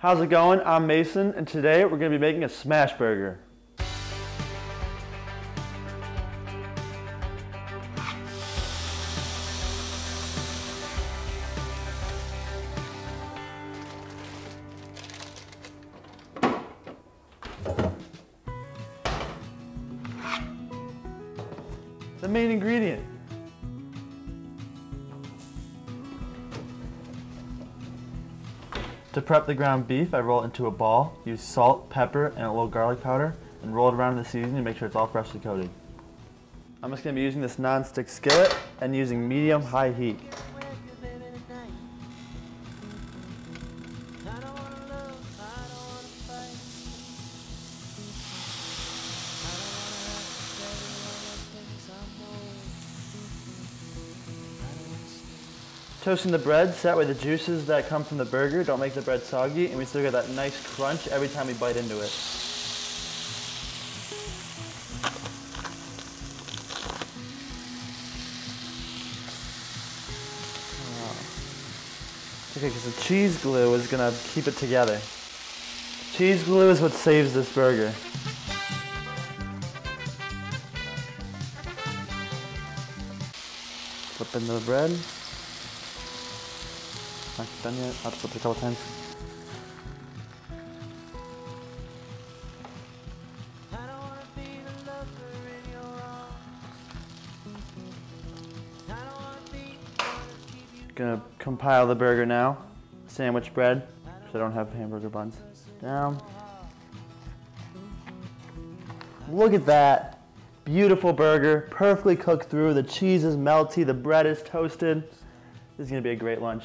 How's it going? I'm Mason, and today we're going to be making a smash burger. The main ingredient. To prep the ground beef, I roll it into a ball, use salt, pepper, and a little garlic powder, and roll it around in the seasoning to make sure it's all freshly coated. I'm just going to be using this non-stick skillet and using medium-high heat. Toasting the bread, so that way the juices that come from the burger don't make the bread soggy, and we still get that nice crunch every time we bite into it. Ah. Okay, because the cheese glue is gonna keep it together. Cheese glue is what saves this burger. Flip the bread. Flip it a couple times. Gonna compile the burger now. Sandwich bread, because I don't have hamburger buns. Down. Look at that. Beautiful burger, perfectly cooked through. The cheese is melty, the bread is toasted. This is gonna be a great lunch.